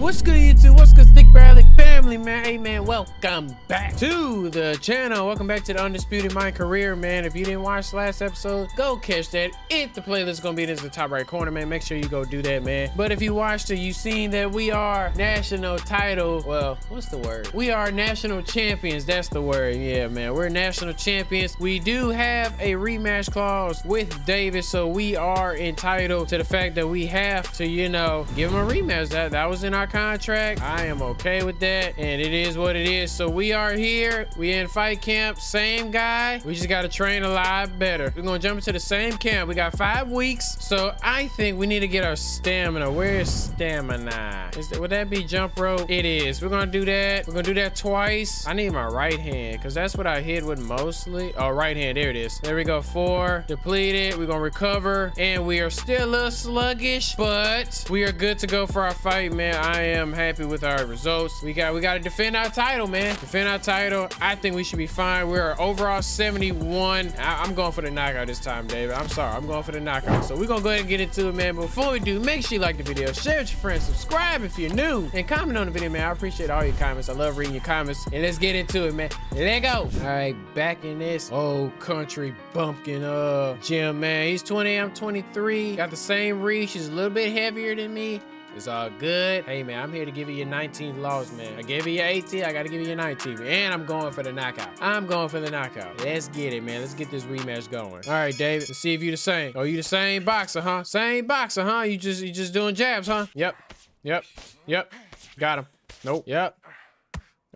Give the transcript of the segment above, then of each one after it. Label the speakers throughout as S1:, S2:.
S1: What's good, YouTube? What's good, Stick Bradley family, man? Hey, man, welcome back to the channel. Welcome back to the Undisputed Mind career, man. If you didn't watch the last episode, go catch that. If the playlist is gonna be in the top right corner, man, make sure you go do that, man. But if you watched it, you seen that we are national title. Well, what's the word? We are national champions. That's the word. Yeah, man. We're national champions. We do have a rematch clause with Davis, so we are entitled to the fact that we have to, you know, give him a rematch. That that was in our contract. I am okay with that, and it is what it is. So we are here. We in fight camp. Same guy. We just got to train a lot better. We're gonna jump into the same camp. We got five weeks, so I think we need to get our stamina. Where is stamina? Is that, would that be jump rope? It is. We're gonna do that. We're gonna do that twice. I need my right hand because that's what I hit with mostly. Oh, right hand. There it is. There we go. Four depleted. We're gonna recover, and we are still a little sluggish, but we are good to go for our fight, man. I am happy with our results. We got we got to defend our title, man. Defend our title. I think we should be fine. We're overall 71. I, am going for the knockout this time, David. I'm sorry. I'm going for the knockout. So we're gonna go ahead and get into it, man. Before we do, make sure you like the video, share it with your friends, subscribe if you're new, and comment on the video, man. I appreciate all your comments. I love reading your comments. And let's get into it, man. Let go. All right, back in this old country bumpkin uh gym, man. He's 20, I'm 23. Got the same reach. He's a little bit heavier than me. It's all good. Hey, man, I'm here to give you your 19th loss, man. I gave you your 18. I got to give you your 19th. And I'm going for the knockout. I'm going for the knockout. Let's get it, man. Let's get this rematch going. All right, David. Let's see if you the same. Oh, you the same boxer, huh? Same boxer, huh? You just you just doing jabs, huh? Yep. Yep. Yep. Got him. Nope. Yep.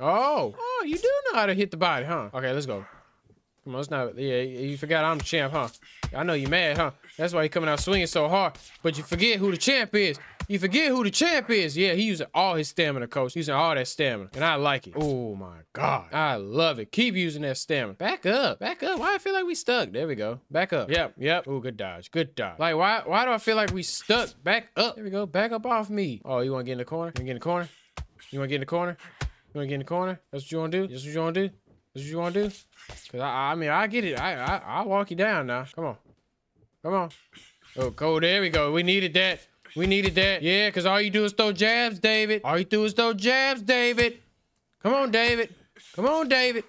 S1: Oh. Oh, you do know how to hit the body, huh? Okay, let's go. Come on, it's not. Yeah, you forgot I'm the champ, huh? I know you're mad, huh? That's why you're coming out swinging so hard. But you forget who the champ is. You forget who the champ is. Yeah, he using all his stamina, coach. Using all that stamina. And I like it. Oh my God. I love it. Keep using that stamina. Back up. Back up. Why I feel like we stuck? There we go. Back up. Yep. Yep. Oh, good dodge. Good dodge. Like, why why do I feel like we stuck? Back up. There we go. Back up off me. Oh, you want to get in the corner? You want to get in the corner? You want to get in the corner? You want to get in the corner? That's what you want to do? That's what you want to do? What you want to do? Cause I, I mean, I get it. I, I, I'll walk you down now. Come on. Come on. Oh, go. There we go. We needed that. We needed that. Yeah, because all you do is throw jabs, David. All you do is throw jabs, David. Come on, David. Come on, David.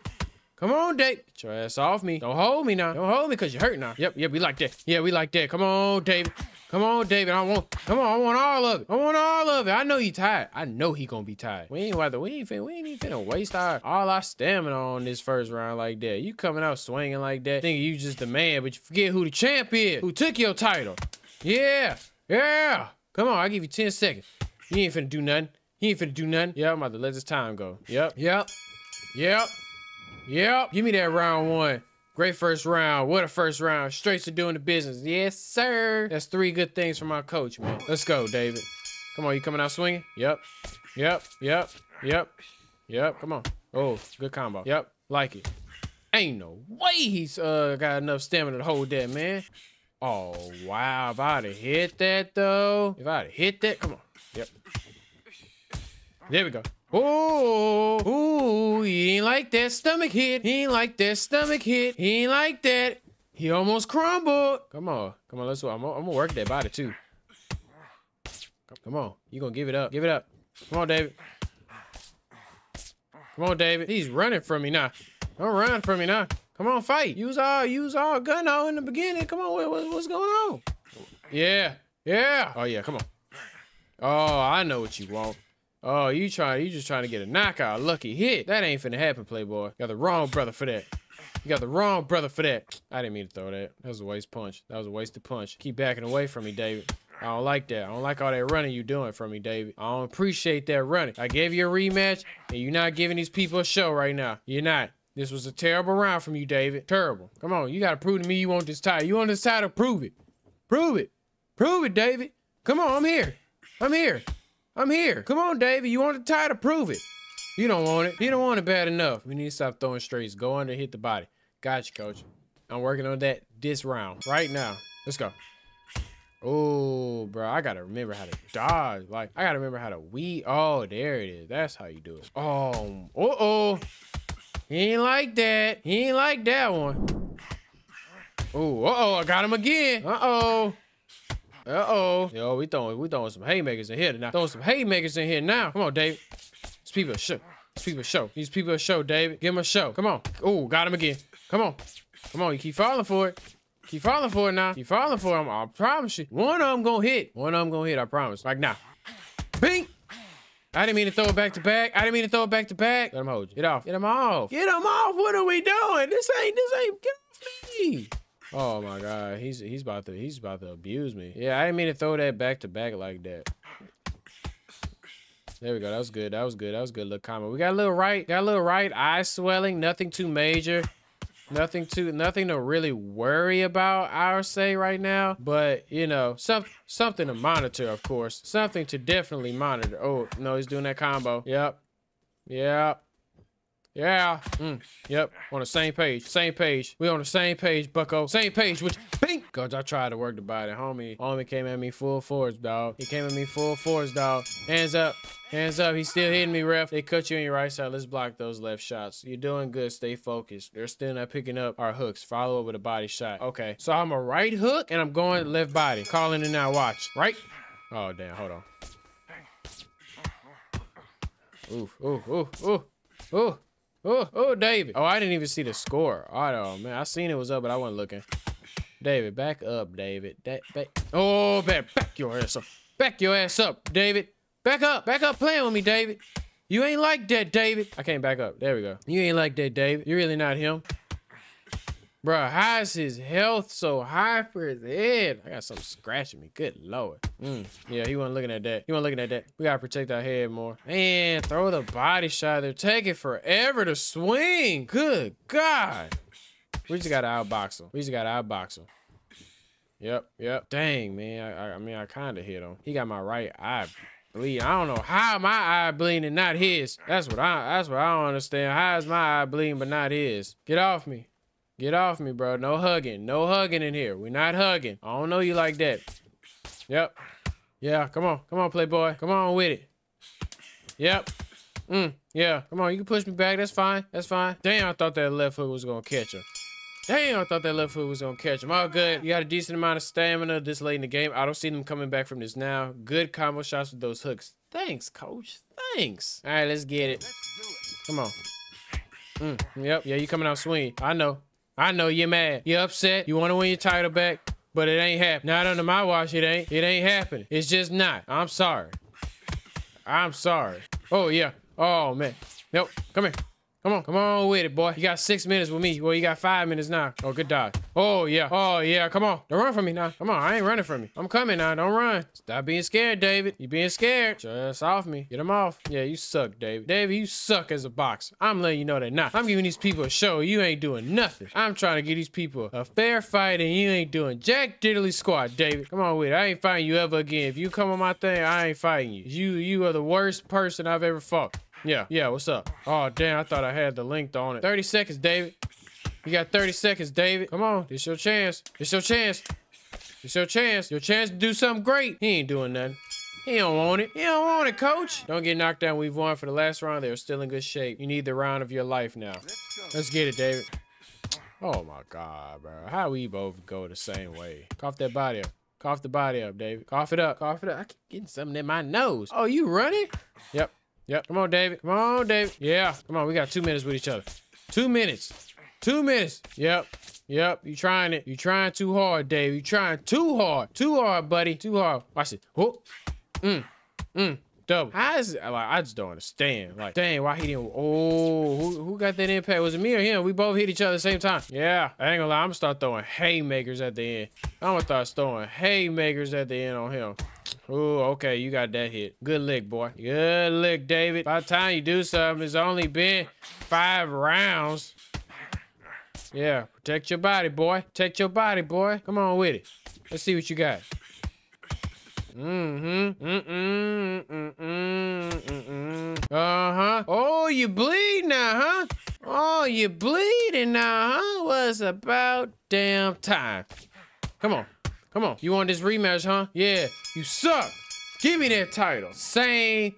S1: Come on, Dave. Get your ass off me. Don't hold me now. Don't hold me because you're hurt now. Yep, yep, we like that. Yeah, we like that. Come on, David. Come on, David. I want, come on, I want all of it. I want all of it. I know you tired. I know he gonna be tired. We ain't whether we ain't finna, we ain't even finna waste our all our stamina on this first round like that. You coming out swinging like that, thinking you just the man, but you forget who the champ is, who took your title. Yeah, yeah. Come on, I'll give you 10 seconds. You ain't finna do nothing. He ain't finna do nothing. Yeah, I'm about to let this time go. Yep, yep, yep, yep. Give me that round one. Great first round. What a first round. Straight to doing the business. Yes, sir. That's three good things from my coach, man. Let's go, David. Come on, you coming out swinging? Yep, yep, yep, yep, yep. Come on. Oh, good combo. Yep, like it. Ain't no way he's uh got enough stamina to hold that, man. Oh, wow. If I'd have hit that, though. If I'd have hit that. Come on. Yep. There we go. Oh, ooh, he ain't like that stomach hit. He ain't like that stomach hit. He ain't like that. He almost crumbled. Come on. Come on, let's. I'm, I'm gonna work that body, too. Come on. You gonna give it up. Give it up. Come on, David. Come on, David. He's running from me now. Don't run from me now. Come on, fight. Use all, use all gun out in the beginning. Come on, what, what's going on? Yeah, yeah. Oh yeah, come on. Oh, I know what you want. Oh, you trying? You just trying to get a knockout, lucky hit. That ain't finna happen, Playboy. You got the wrong brother for that. You got the wrong brother for that. I didn't mean to throw that. That was a waste punch. That was a wasted punch. Keep backing away from me, David. I don't like that. I don't like all that running you doing for me, David. I don't appreciate that running. I gave you a rematch, and you're not giving these people a show right now. You're not. This was a terrible round from you, David. Terrible. Come on, you gotta prove to me you want this title. You want this title? Prove it. Prove it. Prove it, David. Come on, I'm here. I'm here. I'm here. Come on, David. You want the tie to Prove it. You don't want it. You don't want it bad enough. We need to stop throwing straights. Go under, hit the body. Gotcha, coach. I'm working on that this round right now. Let's go. Oh, bro, I gotta remember how to dodge. Like, I gotta remember how to weed. Oh, there it is. That's how you do it. Oh, uh-oh. He ain't like that. He ain't like that one. Oh, uh-oh, I got him again. Uh-oh. Uh-oh. Yo, we throwing, we throwing some haymakers in here now. Throwing some haymakers in here now. Come on, David. These people a show. These people a show. These people a show, David. Give him a show. Come on. Oh, got him again. Come on. Come on, you keep falling for it. Keep falling for it now. Keep falling for him. I promise you. One of them gonna hit. One of them gonna hit, I promise. Like now. Bing! I didn't mean to throw it back to back. I didn't mean to throw it back to back. Let him hold you. Get off. Get him off. Get him off. What are we doing? This ain't, this ain't, get off me. Oh my God. He's, he's about to, he's about to abuse me. Yeah, I didn't mean to throw that back to back like that. There we go. That was good. That was good. That was good little comment. We got a little right, got a little right eye swelling. Nothing too major. Nothing to nothing to really worry about, I would say right now. But you know, some something to monitor, of course. Something to definitely monitor. Oh no, he's doing that combo. Yep. Yep. Yeah. Mm. Yep. On the same page. Same page. We on the same page, bucko. Same page, which bing! Cause I tried to work the body. Homie. Homie came at me full force, dog. He came at me full force, dog. Hands up. Hands up. He's still hitting me, ref. They cut you on your right side. Let's block those left shots. You're doing good. Stay focused. They're still not picking up our hooks. Follow up with a body shot. Okay. So I'm a right hook and I'm going left body. Calling it now. Watch. Right? Oh, damn. Hold on. Ooh, ooh, ooh, ooh, ooh. Oh, oh, David. Oh, I didn't even see the score. Oh, man. I seen it was up, but I wasn't looking. David, back up, David. That, back. Oh, back, back your ass up. Back your ass up, David. Back up. Back up playing with me, David. You ain't like that, David. I can't back up. There we go. You ain't like that, David. You're really not him. Bruh, how is his health so high for his head? I got something scratching me. Good lord. Mm. Yeah, he wasn't looking at that. He wasn't looking at that. We gotta protect our head more. Man, throw the body shot. They're taking forever to swing. Good God. We just gotta outbox him. We just gotta outbox him. Yep, yep. Dang, man. I, I, I mean, I kind of hit him. He got my right eye bleeding. I don't know how my eye bleeding and not his. That's what I. That's what I don't understand. How is my eye bleeding but not his? Get off me. Get off me, bro. No hugging. No hugging in here. We're not hugging. I don't know you like that. Yep. Yeah, come on. Come on, playboy. Come on with it. Yep. Mm, yeah. Come on, you can push me back. That's fine. That's fine. Damn, I thought that left hook was going to catch him. Damn, I thought that left hook was going to catch him. All good. You got a decent amount of stamina this late in the game. I don't see them coming back from this now. Good combo shots with those hooks. Thanks, coach. Thanks. All right, let's get it. Come on. Mm, yep. Yeah, you coming out swinging. I know. I know you're mad. You're upset. You want to win your title back, but it ain't happening. Not under my watch, it ain't. It ain't happening. It's just not. I'm sorry. I'm sorry. Oh, yeah. Oh, man. Nope. Come here. Come on, come on with it, boy. You got six minutes with me. Well, you got five minutes now. Oh, good dodge. Oh, yeah. Oh, yeah. Come on. Don't run from me now. Come on. I ain't running from you. I'm coming now. Don't run. Stop being scared, David. You being scared. Just off me. Get him off. Yeah, you suck, David. David, you suck as a boxer. I'm letting you know that now. I'm giving these people a show. You ain't doing nothing. I'm trying to give these people a fair fight, and you ain't doing jack diddly squat, David. Come on with it. I ain't fighting you ever again. If you come on my thing, I ain't fighting you. You, you are the worst person I've ever fought. Yeah, yeah, what's up? Oh, damn, I thought I had the link on it. 30 seconds, David. You got 30 seconds, David. Come on, it's your chance. It's your chance. It's your chance. Your chance to do something great. He ain't doing nothing. He don't want it. He don't want it, coach. Don't get knocked down. We've won for the last round. They're still in good shape. You need the round of your life now. Let's get it, David. Oh, my God, bro. How we both go the same way? Cough that body up. Cough the body up, David. Cough it up. Cough it up. I keep getting something in my nose. Oh, you running? Yep. Yep. Come on, David. Come on, David. Yeah. Come on. We got two minutes with each other. Two minutes. Two minutes. Yep. Yep. You trying it. You trying too hard, Dave. You trying too hard. Too hard, buddy. Too hard. Watch it. Oh. Mm. Mm. Double. How is it? Like, I just don't understand. Like, dang, why he didn't? Oh, who, who got that impact? Was it me or him? We both hit each other at the same time. Yeah. I ain't gonna lie. I'm gonna start throwing haymakers at the end. I'm gonna start throwing haymakers at the end on him. Oh, okay, you got that hit. Good lick, boy. Good lick, David. By the time you do something, it's only been five rounds. Yeah, protect your body, boy. Protect your body, boy. Come on with it. Let's see what you got. Mm-hmm. Mm-mm. Mm-mm. Mm-mm. Uh-huh. Oh, you bleed now, huh? Oh, you bleeding now, huh? Was about damn time. Come on. Come on. You want this rematch, huh? Yeah. You suck. Give me that title. Same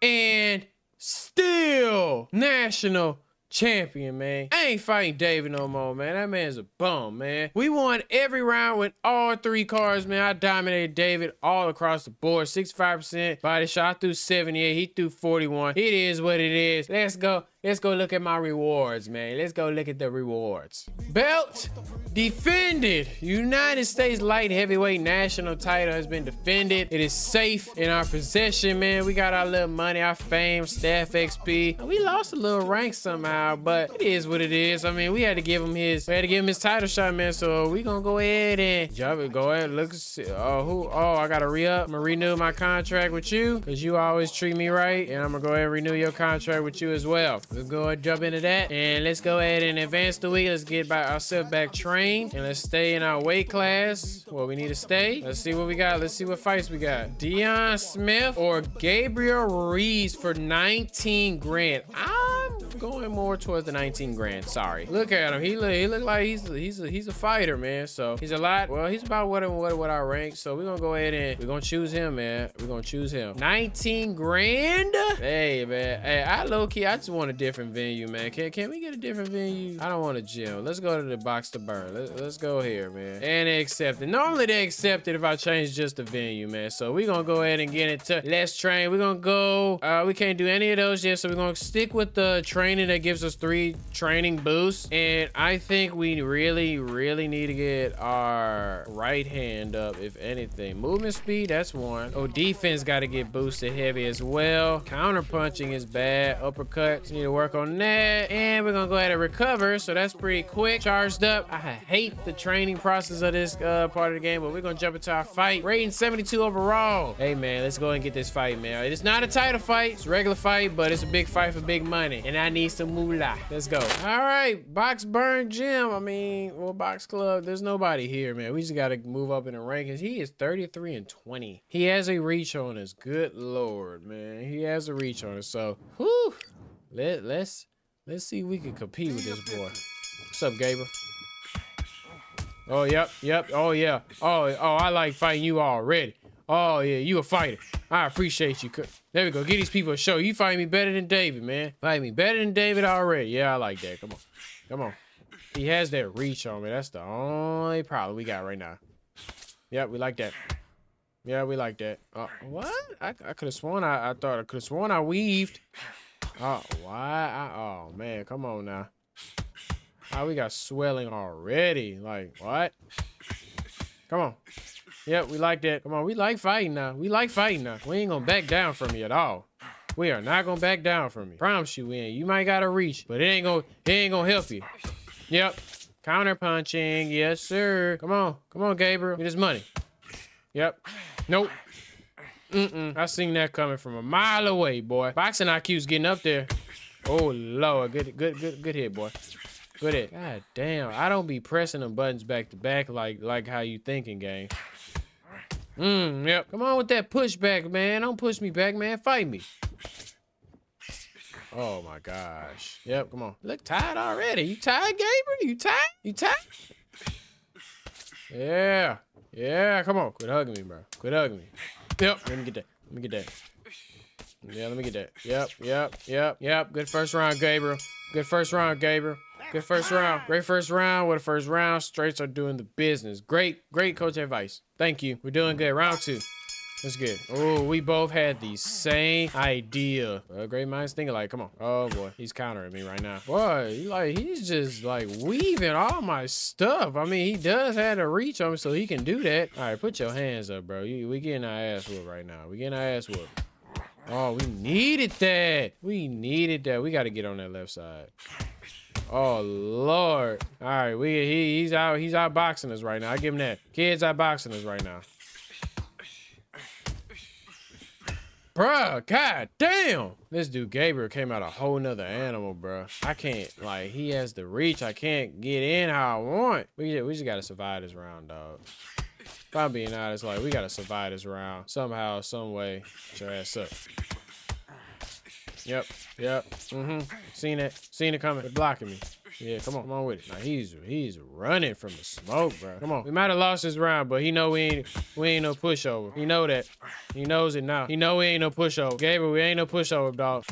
S1: and still national champion, man. I ain't fighting David no more, man. That man's a bum, man. We won every round with all three cards, man. I dominated David all across the board. 65% body shot. I threw 78. He threw 41. It is what it is. Let's go. Let's go look at my rewards, man. Let's go look at the rewards. Belt defended. United States light heavyweight national title has been defended. It is safe in our possession, man. We got our little money, our fame, staff XP. We lost a little rank somehow, but it is what it is. I mean, we had to give him his, we had to give him his title shot, man. So we gonna go ahead and jump it. Go ahead, look. Oh, who? Oh, I gotta re up. I'm gonna renew my contract with you because you always treat me right, and I'm gonna go ahead and renew your contract with you as well. We'll go ahead and jump into that. And let's go ahead and advance the week. Let's get by ourselves back trained. And let's stay in our weight class. Well, we need to stay. Let's see what we got. Let's see what fights we got. Dion Smith or Gabriel Ruiz for 19 grand. I'm going more towards the 19 grand. Sorry. Look at him. He look, he look like he's he's a, he's a fighter, man. So he's a lot. Well, he's about what what what our rank. So we're gonna go ahead and we're gonna choose him, man. We're gonna choose him. 19 grand. Hey, man. Hey, I low key. I just want a different venue, man. Can can we get a different venue? I don't want a gym. Let's go to the box to burn. Let, let's go here, man. And they accept it. Normally they accept it if I change just the venue, man. So we're gonna go ahead and get into let's train. We're gonna go. Uh, we can't do any of those yet, so we're gonna stick with the training that gives us three training boosts. And I think we really, really need to get our right hand up, if anything. Movement speed, that's one. Oh, defense got to get boosted heavy as well. Counter punching is bad. Uppercuts, need to work on that. And we're gonna go ahead and recover, so that's pretty quick. Charged up. I hate the training process of this uh, part of the game, but we're gonna jump into our fight. Rating 72 overall. Hey, man, let's go and get this fight, man. It's not a title fight. It's a regular fight, but it's a big fight for big money. And I need some moolah. Let's go. All right, Box Burn Gym. I mean, well, Box Club. There's nobody here, man. We just gotta move up in the rankings. He is 33 and 20. He has a reach on us. Good lord, man. He has a reach on us. So, whew. Let let's let's see if we can compete with this boy. What's up, Gabriel? Oh, yep, yep. Oh, yeah. Oh, oh, I like fighting you already. Oh, yeah, you a fighter. I appreciate you. There we go. Get these people a show. You fight me better than David, man. Fight me better than David already. Yeah, I like that. Come on. Come on. He has that reach on me. That's the only problem we got right now. Yeah, we like that. Yeah, we like that. Uh, what? I, I could have sworn I, I thought I could have sworn I weaved. Oh, why? I, oh, man. Come on now. Oh, we got swelling already. Like, what? Come on. Yep, we like that. Come on, we like fighting now. We like fighting now. We ain't gonna back down from you at all. We are not gonna back down from you. Promise you, we ain't. You might gotta reach, but it ain't gonna, it ain't gonna help you. Yep. Counter punching. Yes, sir. Come on. Come on, Gabriel. Get his money. Yep. Nope. Mm-mm. I seen that coming from a mile away, boy. Boxing IQ's getting up there. Oh, Lord. Good, good, good, good hit, boy. Good hit. God damn. I don't be pressing them buttons back to back like like how you thinking, gang. Mm, yep. Come on with that pushback, man. Don't push me back, man. Fight me. Oh my gosh. Yep, come on. Look tired already. You tired, Gabriel? You tired? You tired? Yeah. Yeah, come on. Quit hugging me, bro. Quit hugging me. Yep. Let me get that. Let me get that. Yeah, let me get that. Yep, yep, yep, yep. Good first round, Gabriel. Good first round, Gabriel. Good first round. Great first round. What a first round. Straights are doing the business. Great, great coach advice. Thank you. We're doing good. Round two. That's good. Oh, we both had the same idea. Well, great minds think alike. Come on. Oh boy, he's countering me right now. Boy, he like he's just like weaving all my stuff. I mean, he does have a reach on me, so he can do that. All right, put your hands up, bro. You, we getting our ass whooped right now. We getting our ass whooped. Oh, we needed that. We needed that. We got to get on that left side. Oh Lord. All right, we he, he's out he's out boxing us right now. I give him that. Kids out boxing us right now. Bruh, god damn. This dude Gabriel came out a whole nother animal, bruh. I can't, like, he has the reach. I can't get in how I want. We just, we just gotta survive this round, dog. If I'm being honest, like, we gotta survive this round. Somehow, some way. Get your ass up. Yep, yep, mm-hmm. Seen it, seen it coming. They're blocking me. Yeah, come on, come on with it. Now he's he's running from the smoke, bro. Come on. We might have lost this round, but he know we ain't we ain't no pushover. He know that. He knows it now. He know we ain't no pushover. Gabriel, we ain't no pushover, dog.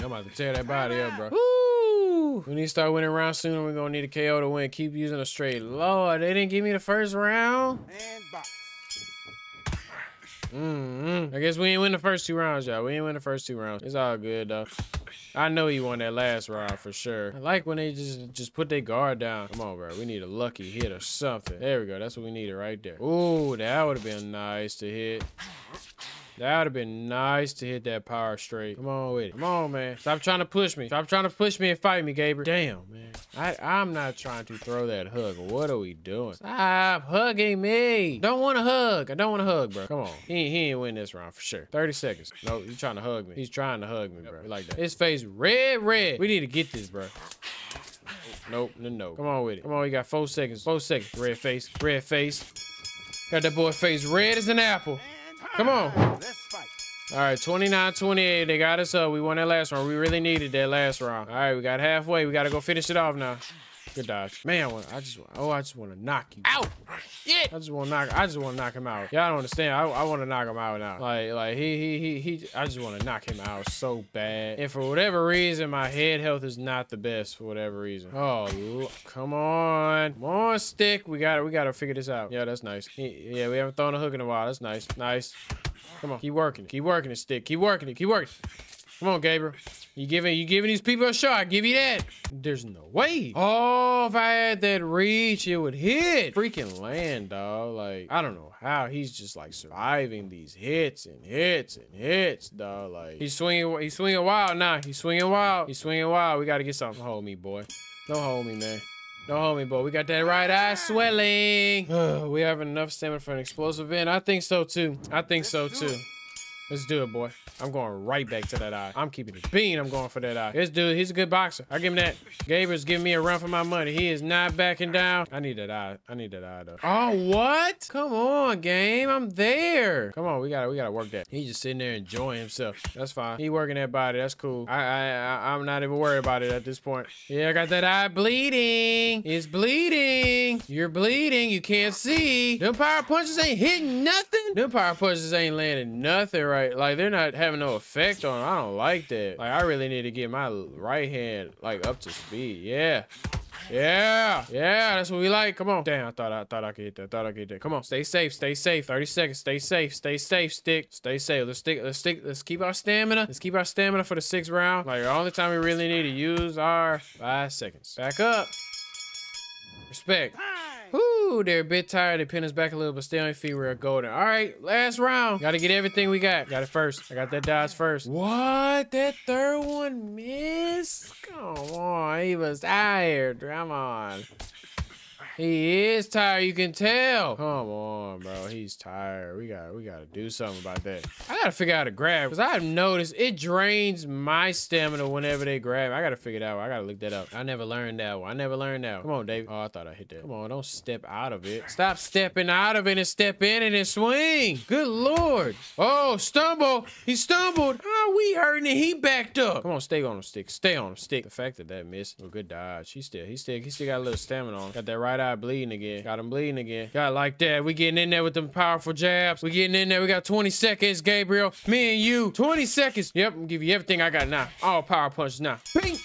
S1: I'm about to tear that body up, bro. Woo! We need to start winning rounds soon. We're gonna need a KO to win. Keep using a straight. Lord, they didn't give me the first round.
S2: And box.
S1: Mm-hmm. I guess we ain't win the first two rounds, y'all. We ain't win the first two rounds. It's all good though. I know he won that last round for sure. I like when they just just put their guard down. Come on, bro. We need a lucky hit or something. There we go. That's what we needed right there. Ooh, that would have been nice to hit. That would have been nice to hit that power straight. Come on with it. Come on, man. Stop trying to push me. Stop trying to push me and fight me, Gabriel. Damn, man. I, I'm not trying to throw that hug. What are we doing? Stop hugging me. Don't want to hug. I don't want to hug, bro. Come on. He, he ain't win this round for sure. 30 seconds. No, he's trying to hug me. He's trying to hug me, bro. Like that. His face red, red. We need to get this, bro. Nope, no, no. Come on with it. Come on, we got four seconds. Four seconds. Red face. Red face. Got that boy face red as an apple. Come on. All right, 29-28. They got us up. We won that last round. We really needed that last round. All right, we got halfway. We got to go finish it off now. Good dodge. Man, I, wanna, I just oh, I just want to knock you out. Yeah. I just want to knock. I just want to knock him out. Y'all don't understand. I, I want to knock him out now. Like like he he he he. I just want to knock him out so bad. And for whatever reason, my head health is not the best for whatever reason. Oh, lo- come on, come on, stick. We got to We got to figure this out. Yeah, that's nice. He- yeah, we haven't thrown a hook in a while. That's nice. Nice. Come on, keep working. it. Keep working it, stick. Keep working it. Keep working. Come on, Gabriel. You giving you giving these people a shot. I Give you that. There's no way. Oh, if I had that reach, it would hit. Freaking land, dog. Like, I don't know how he's just like surviving these hits and hits and hits, dog. Like, he's swinging, he's swinging wild now. He's swinging wild. He's swinging wild. We got to get something. Hold me, boy. Don't hold me, man. Don't hold me, boy. We got that right eye swelling. we have enough stamina for an explosive end. I think so, too. I think so, too. Let's do it, boy. I'm going right back to that eye. I'm keeping it bean. I'm going for that eye. This dude, he's a good boxer. I give him that. Gabriel's giving me a run for my money. He is not backing down. I need that eye. I need that eye though. Oh, what? Come on, game. I'm there. Come on, we gotta we gotta work that. He's just sitting there enjoying himself. That's fine. He working that body. That's cool. I I, I I'm not even worried about it at this point. Yeah, I got that eye bleeding. It's bleeding. You're bleeding. You can't see. Them power punches ain't hitting nothing. Them power punches ain't landing nothing right. Like they're not having no effect on. I don't like that. Like I really need to get my right hand like up to speed. Yeah. Yeah, yeah, that's what we like. Come on. Damn, I thought I thought I could hit that. Thought I could hit that. Come on. Stay safe. Stay safe. 30 seconds. Stay safe. Stay safe, stick. Stay safe. Let's stick. Let's stick. Let's keep our stamina. Let's keep our stamina for the sixth round. Like the only time we really need to use our five seconds. Back up. Respect.
S2: Time.
S1: Whoo, they're a bit tired. They pin us back a little, but stay on your feet. We're golden. All right, last round. Got to get everything we got. Got it first. I got that dodge first. What? That third one missed? Come on, he was tired. Come on. He is tired, you can tell. Come on, bro. He's tired. We got we gotta do something about that. I gotta figure out how to grab because I've noticed it drains my stamina whenever they grab. I gotta figure it out. I gotta look that up. I never learned that one. I never learned that one. Come on, Dave. Oh, I thought I hit that. Come on, don't step out of it. Stop stepping out of it and step in it and swing. Good lord. Oh, stumble. He stumbled. Oh, we hurting and he backed up. Come on, stay on him, stick. Stay on him, stick. The fact that that missed. Oh, good dodge. He still, he still, he still got a little stamina on. Got that right eye bleeding again. Got him bleeding again. Got like that. We getting in there with them powerful jabs. We getting in there. We got 20 seconds, Gabriel. Me and you. 20 seconds. Yep, I'm give you everything I got now. All power punches now. Ping.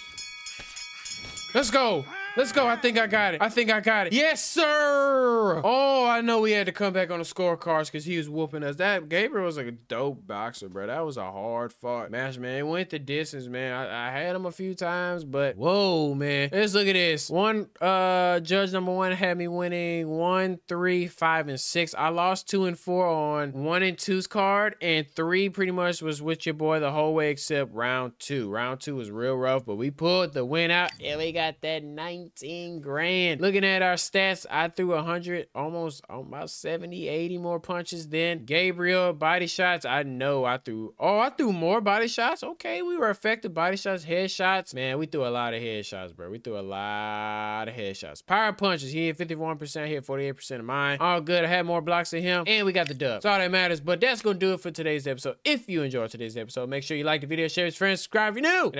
S1: Let's go. Let's go. I think I got it. I think I got it. Yes, sir. Oh, I know we had to come back on the scorecards because he was whooping us. That Gabriel was like a dope boxer, bro. That was a hard fought match, man. It went the distance, man. I, I had him a few times, but whoa, man. Let's look at this. One uh judge number one had me winning one, three, five, and six. I lost two and four on one and two's card, and three pretty much was with your boy the whole way except round two. Round two was real rough, but we pulled the win out, and we got that 19 grand. Looking at our stats, I threw 100, almost oh, about 70, 80 more punches than Gabriel. Body shots, I know I threw. Oh, I threw more body shots. Okay, we were effective. Body shots, headshots. Man, we threw a lot of headshots, bro. We threw a lot of headshots. Power punches, he hit 51%, hit 48% of mine. All good. I had more blocks than him, and we got the dub. That's all that matters. But that's gonna do it for today's episode. If you enjoyed today's episode, make sure you like the video, share it with friends, subscribe if you're new.